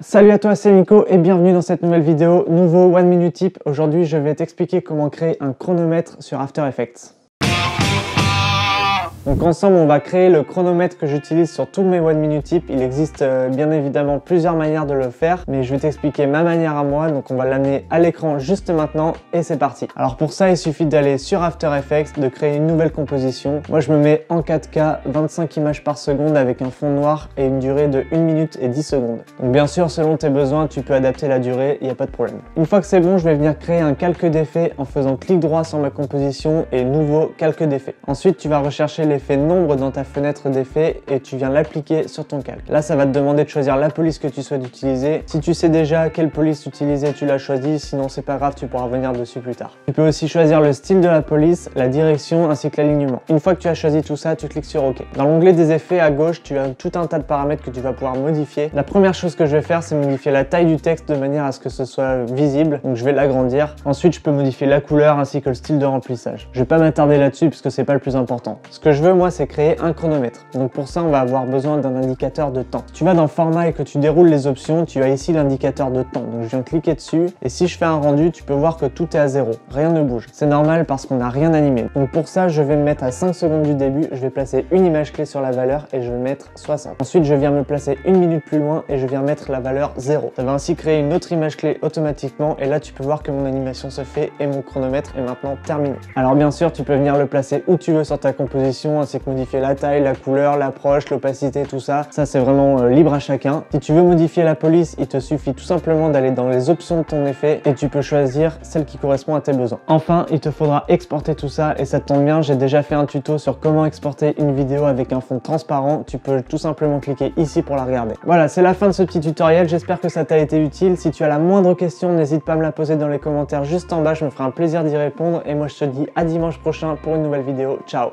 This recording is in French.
Salut à toi, c'est Nico et bienvenue dans cette nouvelle vidéo, nouveau One Minute Tip. Aujourd'hui, je vais t'expliquer comment créer un chronomètre sur After Effects. Donc ensemble, on va créer le chronomètre que j'utilise sur tous mes one minute. Il existe euh, bien évidemment plusieurs manières de le faire, mais je vais t'expliquer ma manière à moi. Donc on va l'amener à l'écran juste maintenant et c'est parti. Alors pour ça, il suffit d'aller sur After Effects, de créer une nouvelle composition. Moi, je me mets en 4K, 25 images par seconde avec un fond noir et une durée de 1 minute et 10 secondes. Donc bien sûr, selon tes besoins, tu peux adapter la durée, il n'y a pas de problème. Une fois que c'est bon, je vais venir créer un calque d'effet en faisant clic droit sur ma composition et nouveau calque d'effet. Ensuite, tu vas rechercher les nombre dans ta fenêtre d'effet et tu viens l'appliquer sur ton calque. Là, ça va te demander de choisir la police que tu souhaites utiliser. Si tu sais déjà quelle police utiliser, tu la choisis, sinon c'est pas grave, tu pourras revenir dessus plus tard. Tu peux aussi choisir le style de la police, la direction ainsi que l'alignement. Une fois que tu as choisi tout ça, tu cliques sur OK. Dans l'onglet des effets à gauche, tu as tout un tas de paramètres que tu vas pouvoir modifier. La première chose que je vais faire, c'est modifier la taille du texte de manière à ce que ce soit visible. Donc je vais l'agrandir. Ensuite, je peux modifier la couleur ainsi que le style de remplissage. Je vais pas m'attarder là-dessus puisque c'est pas le plus important. Ce que je veux, moi, c'est créer un chronomètre. Donc pour ça, on va avoir besoin d'un indicateur de temps. Tu vas dans format et que tu déroules les options, tu as ici l'indicateur de temps. Donc je viens cliquer dessus et si je fais un rendu, tu peux voir que tout est à zéro. Rien ne bouge. C'est normal parce qu'on n'a rien animé. Donc pour ça, je vais me mettre à 5 secondes du début. Je vais placer une image clé sur la valeur et je vais mettre 60. Ensuite, je viens me placer une minute plus loin et je viens mettre la valeur 0. Ça va ainsi créer une autre image clé automatiquement et là, tu peux voir que mon animation se fait et mon chronomètre est maintenant terminé. Alors bien sûr, tu peux venir le placer où tu veux sur ta composition ainsi que modifier la taille, la couleur, l'approche, l'opacité, tout ça. Ça, c'est vraiment euh, libre à chacun. Si tu veux modifier la police, il te suffit tout simplement d'aller dans les options de ton effet et tu peux choisir celle qui correspond à tes besoins. Enfin, il te faudra exporter tout ça et ça tombe bien, j'ai déjà fait un tuto sur comment exporter une vidéo avec un fond transparent. Tu peux tout simplement cliquer ici pour la regarder. Voilà, c'est la fin de ce petit tutoriel. J'espère que ça t'a été utile. Si tu as la moindre question, n'hésite pas à me la poser dans les commentaires juste en bas. Je me ferai un plaisir d'y répondre et moi je te dis à dimanche prochain pour une nouvelle vidéo. Ciao